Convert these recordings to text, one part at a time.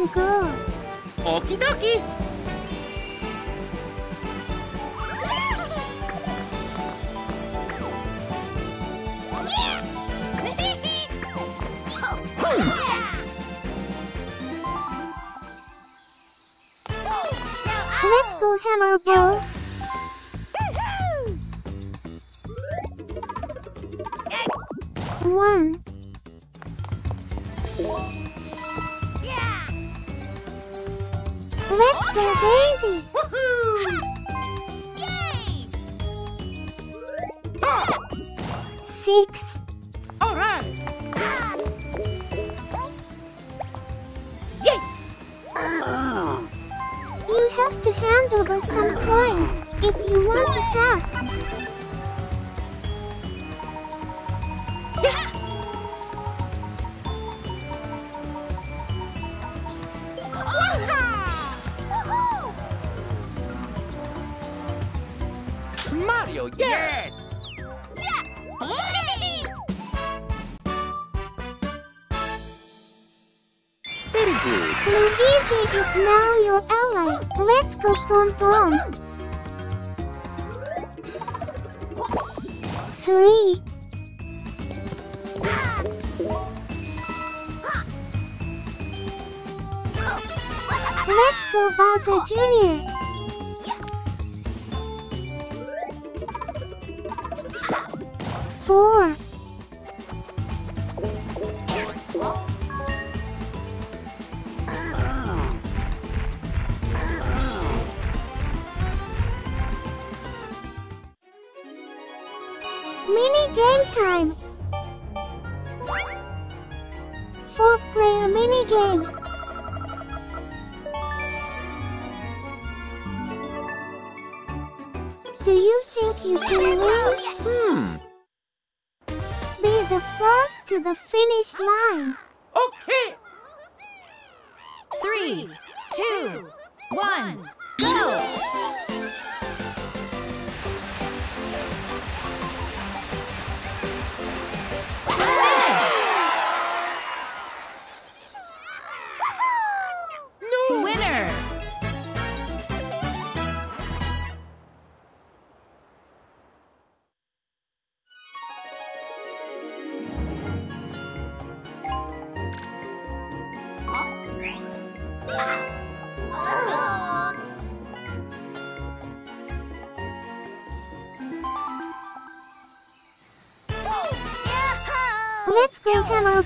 すぐおきどき Let's go Hammer Bro.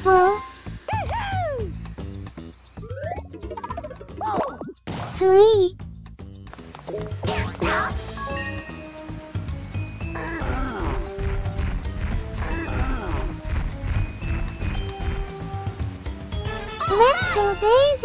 apple. Three. Let's go, Daisy.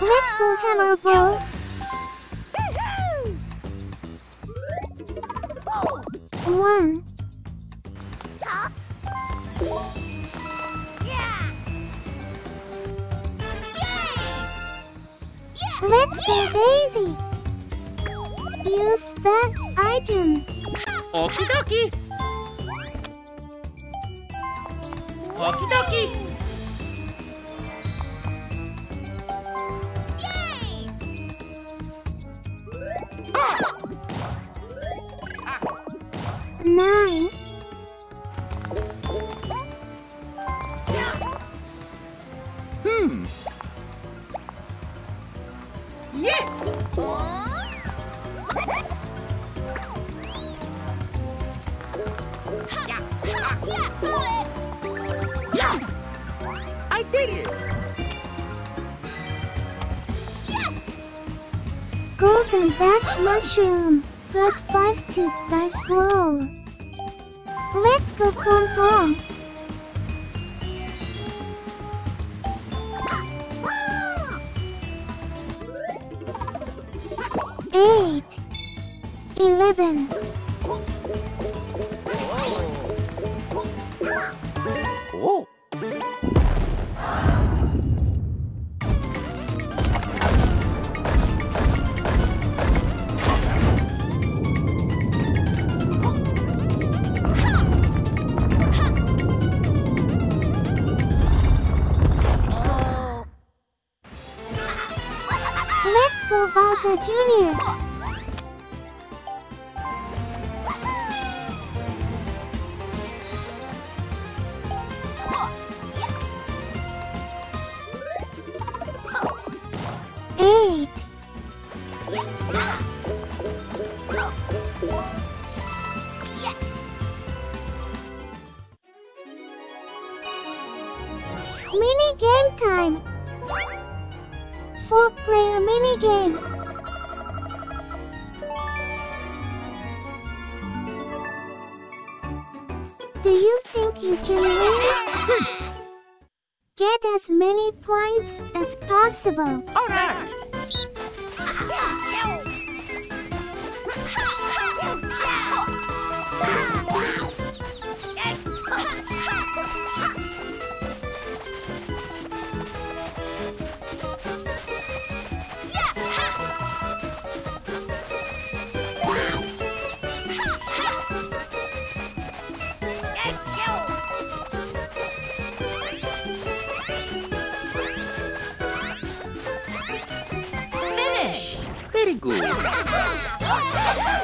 Let's go Hammer Bro! One. Yeah. Let's go Daisy! Use that item! Okie dokie! Okie dokie! ない？иглу.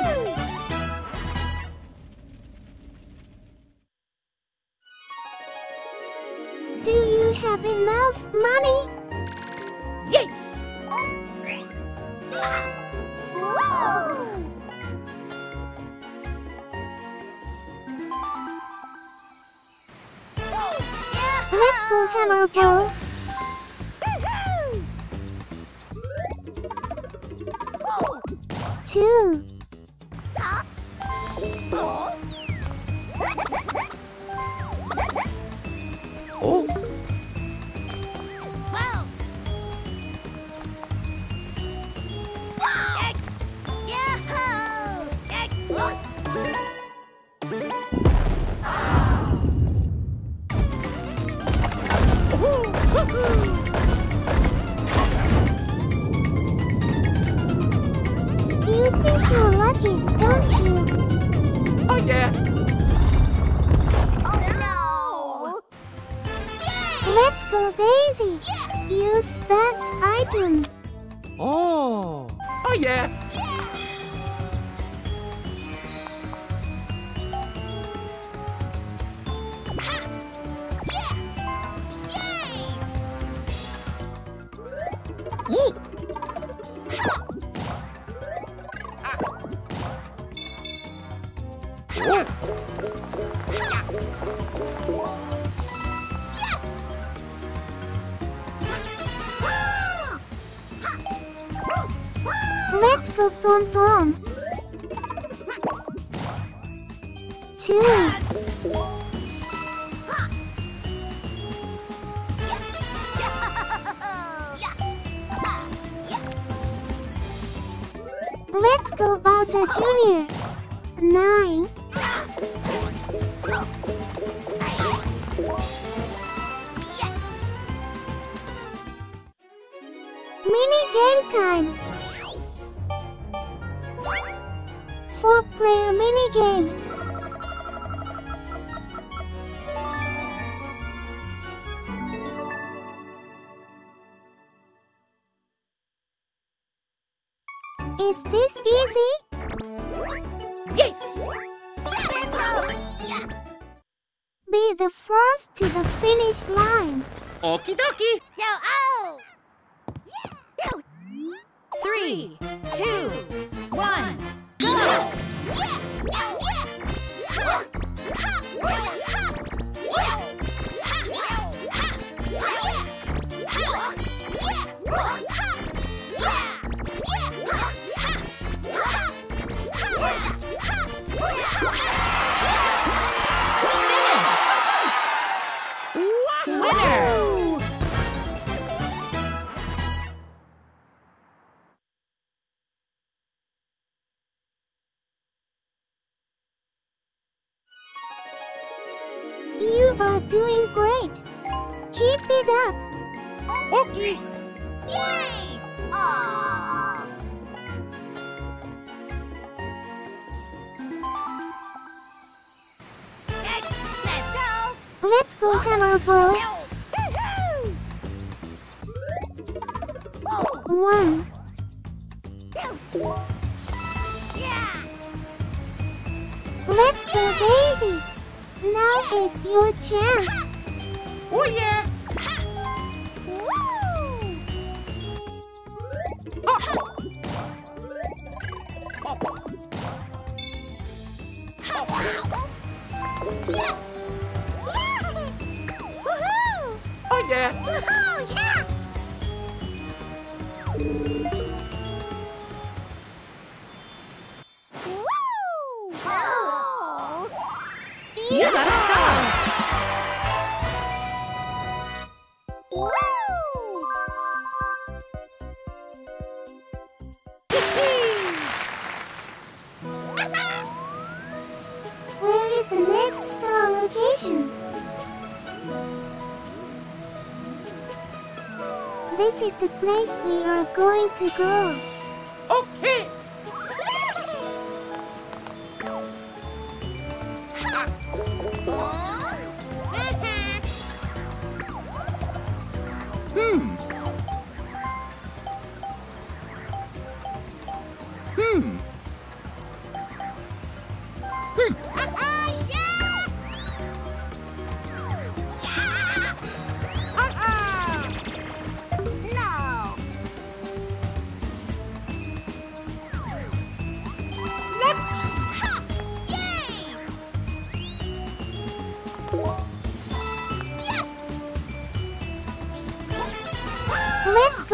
That item. Oh. Oh, yeah. Oh. The first to the finish line. Okie dokie. Oh! Yo! Three, two, one, go! Winner! Oh, Hammer Bro. One. Let's go, Daisy. Now is your chance. Oh, yeah. Oh, yeah. Going to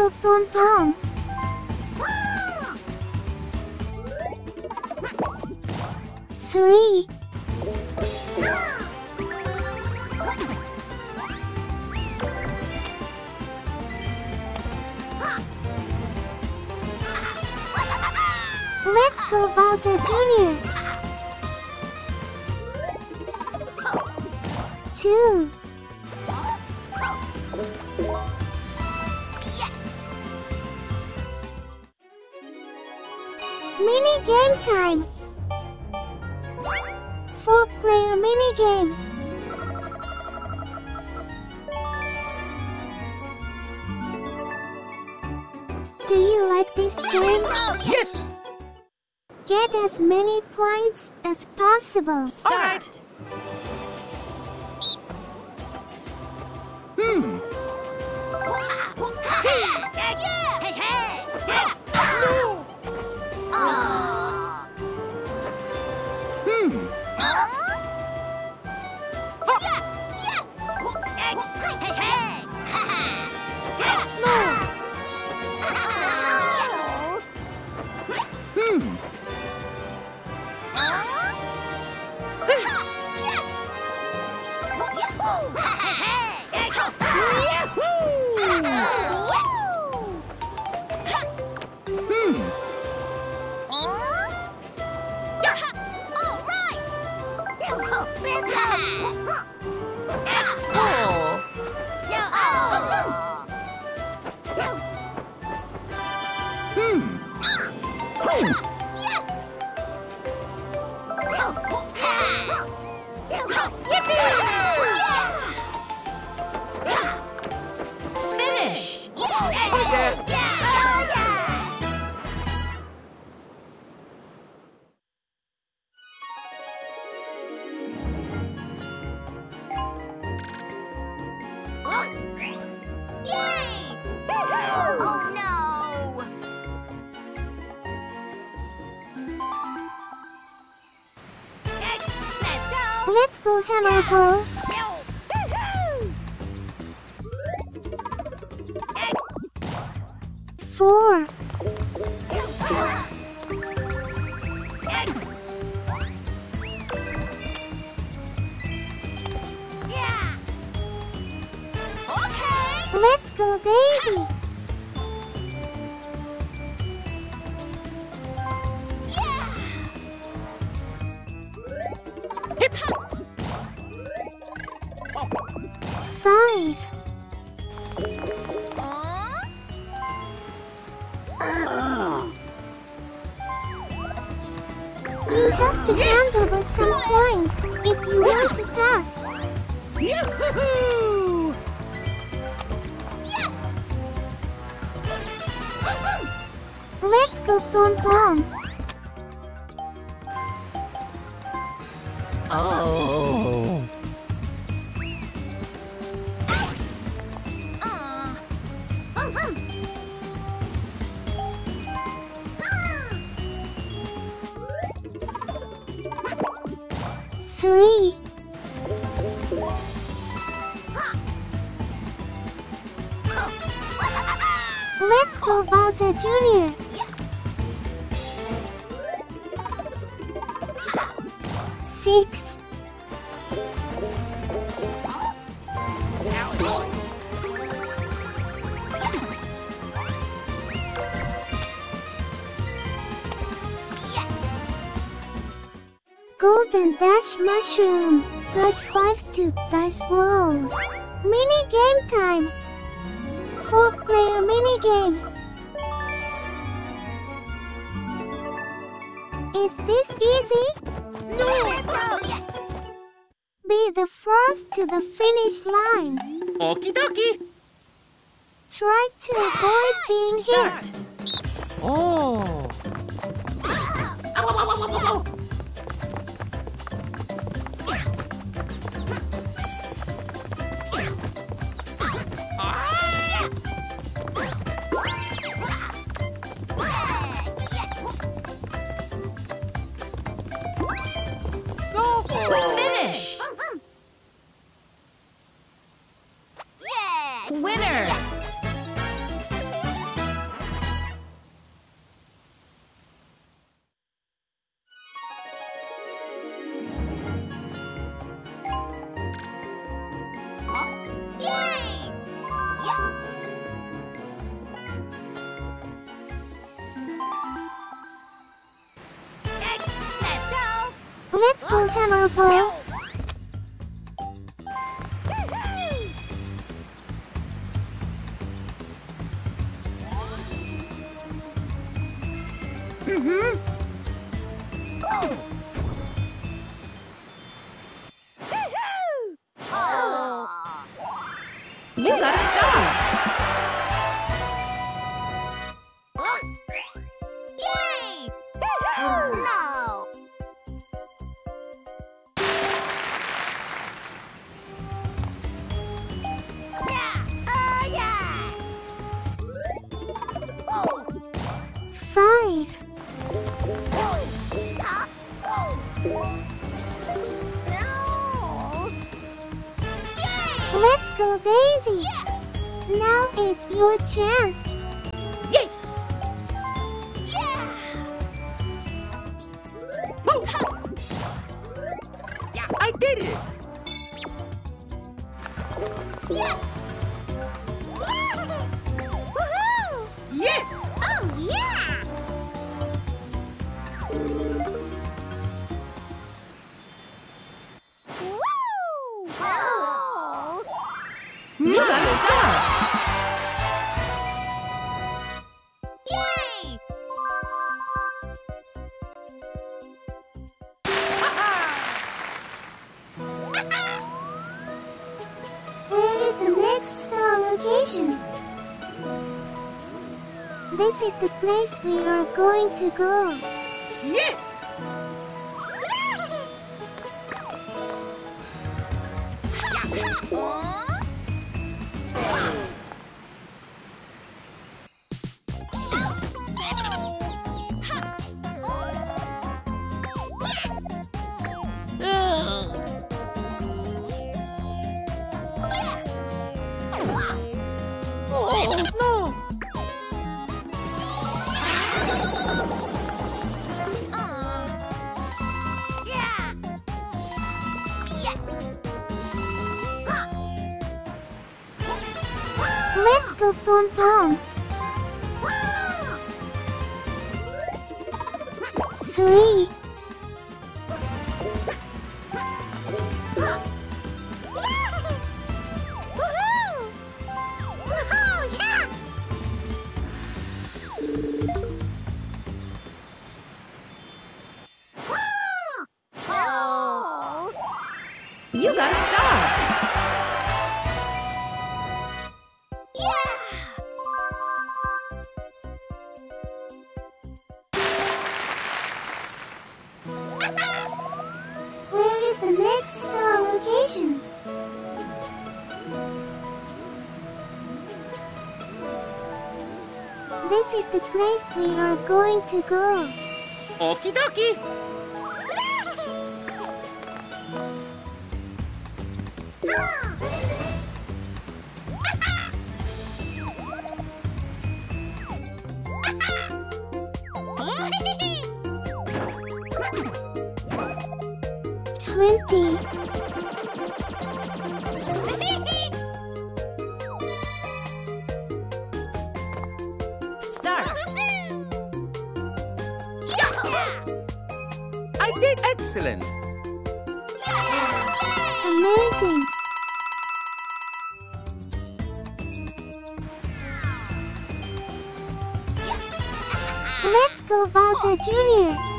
Boom. Three. Let's go Bowser Jr. Two. game time. Four player mini game. Do you like this game? Yes! Get as many points as possible. Start! Hmm. Hey, hey! Hey! 看 Is this easy? No! Yes! Be the first to the finish line. Okie dokie. Try to avoid being Start. hit. Oh. You got a star! Place we are going to go. Yes! Oh, This is the place we are going to go. Okie dokie! Twenty. Excellent! Amazing. Let's go, Bowser Jr.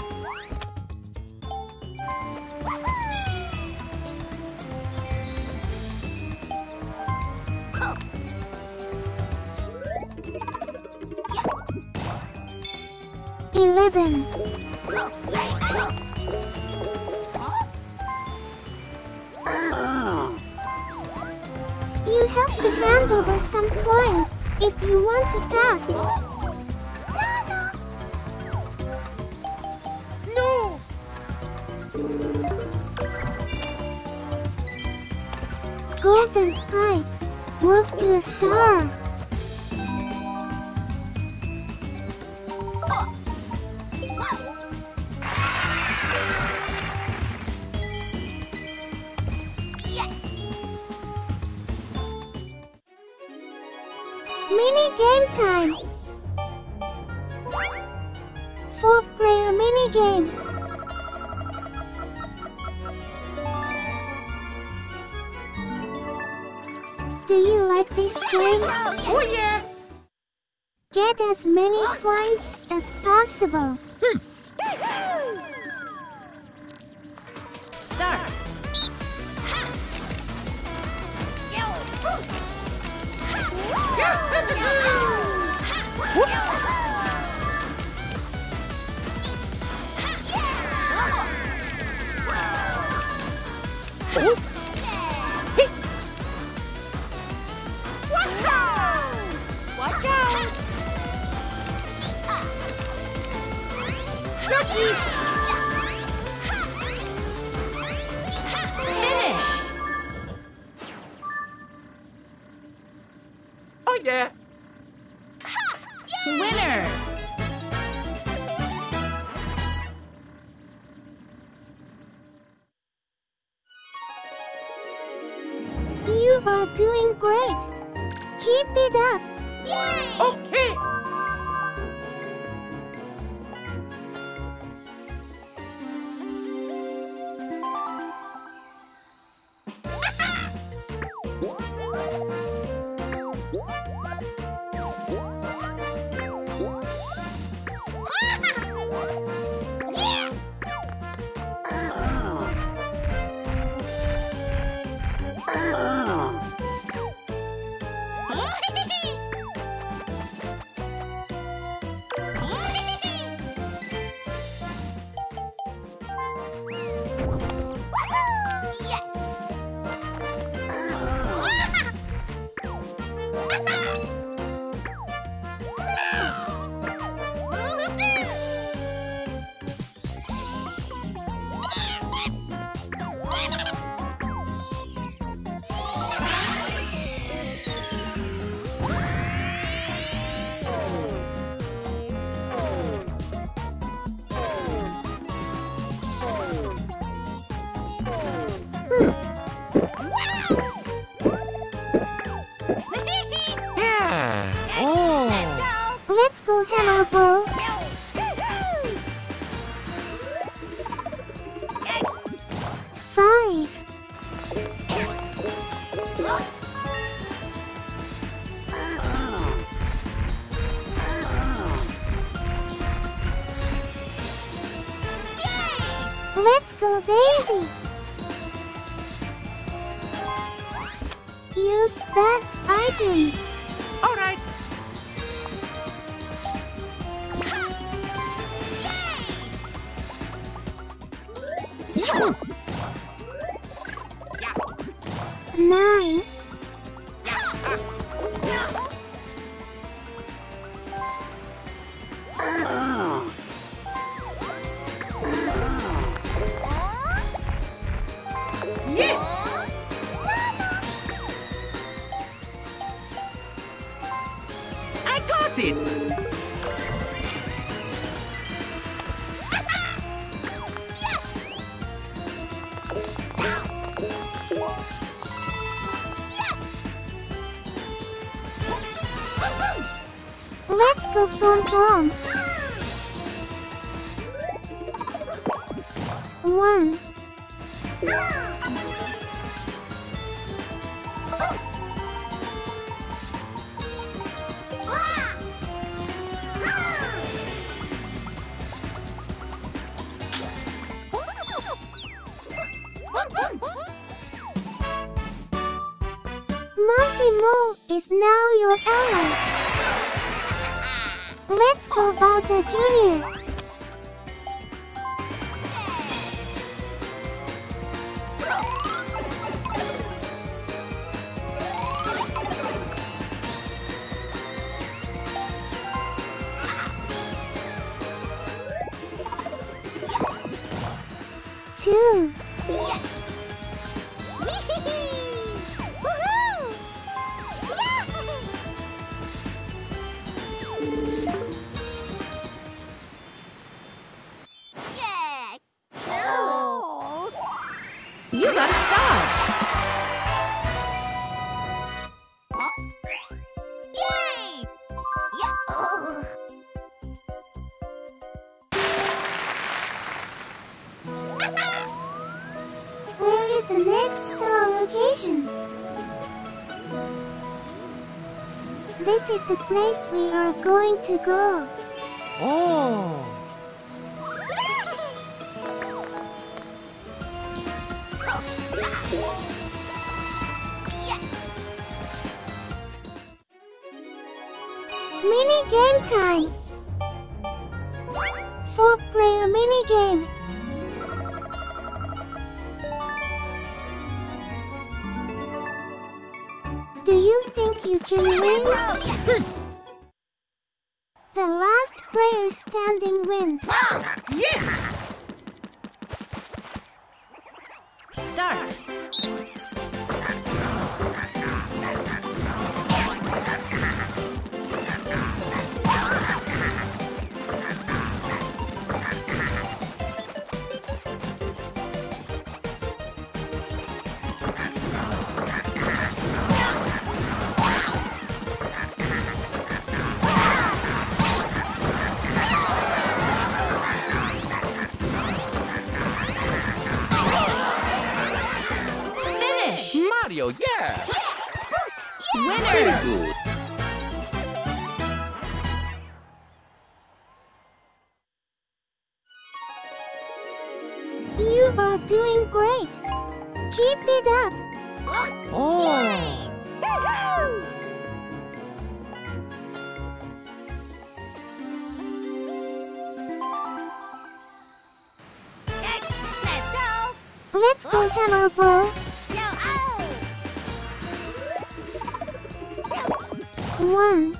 Work to a star. Mini game time. Four player mini game. Oh! Get as many points as possible. You are doing great. Keep it up. Okay. Let's go, now you're ally. Let's go, Bowser Jr. to go. Oh. Mini game time. Four player mini game. Do you think you can win? Player standing wins. Yeah. Start. Let's go, Hammer Bro! Oh. One,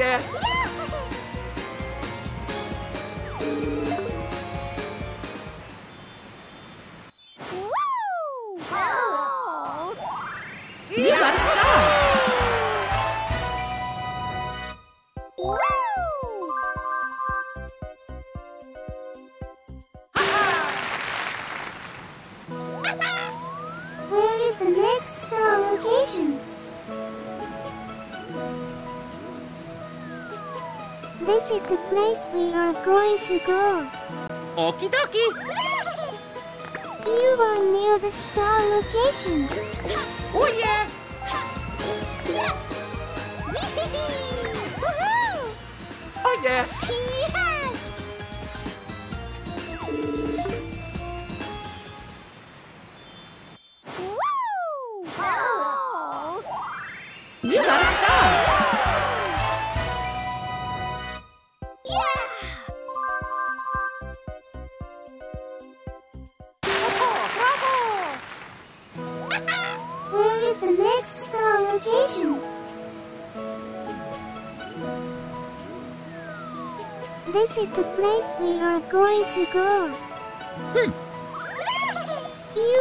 Yeah.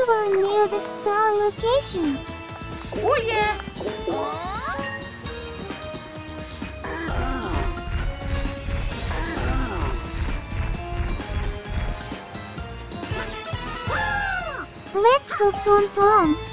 somewhere near the star location. Oh, yeah. Let's go, Pom Pom.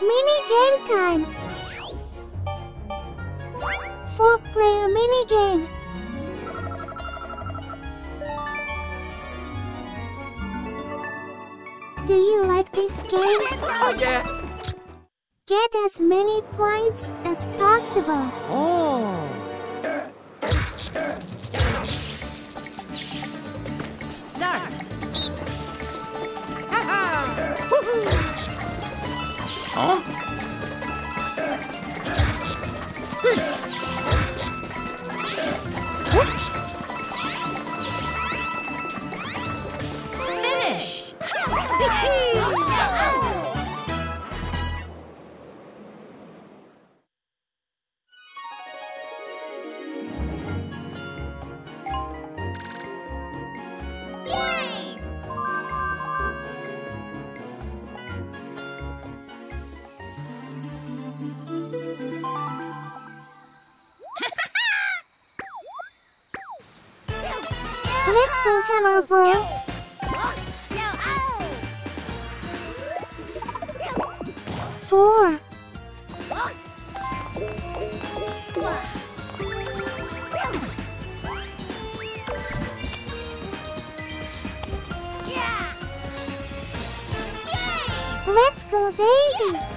Mini game time! Four player mini game. Do you like this game? Oh yeah! Get as many points as possible. Oh! Start! Ha ha! Huh? amazing!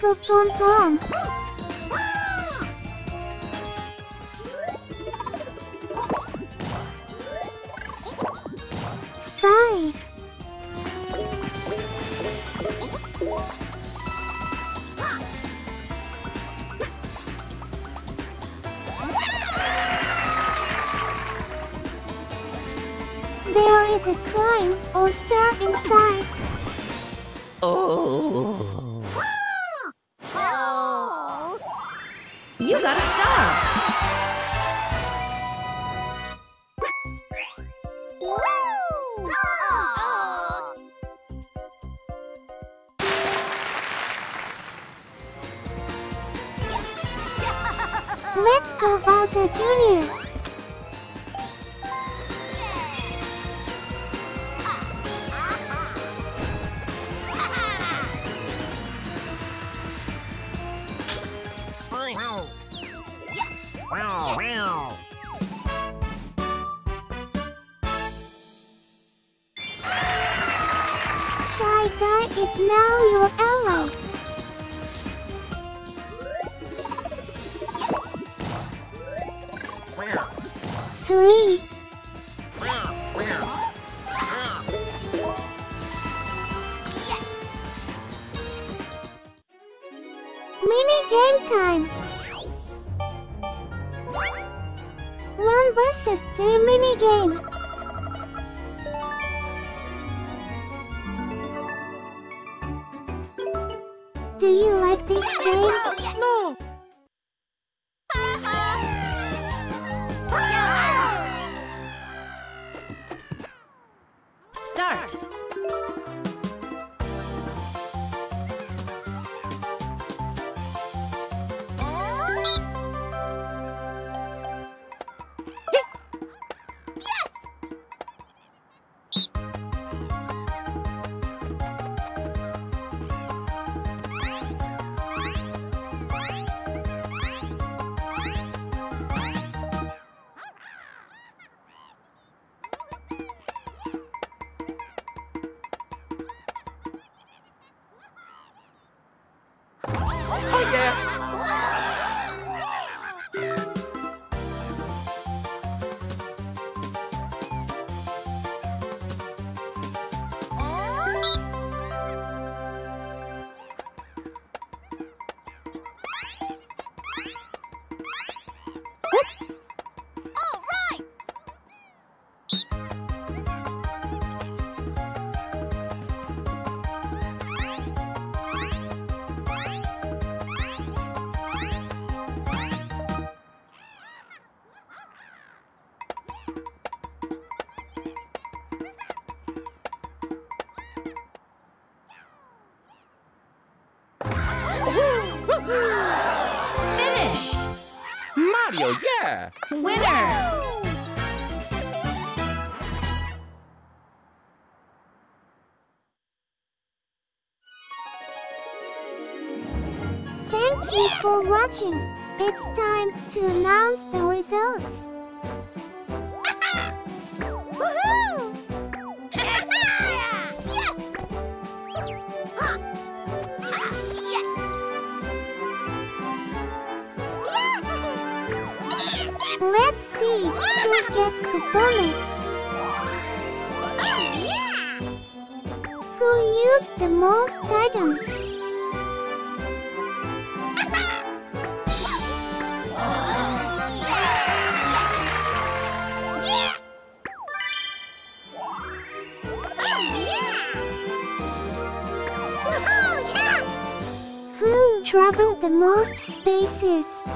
Go, boom, boom. three. Mini game time. One versus three mini game. Watching. It's time to announce the results. Let's see who gets the bonus. Oh, yeah! Who used the most items? Who traveled the most spaces?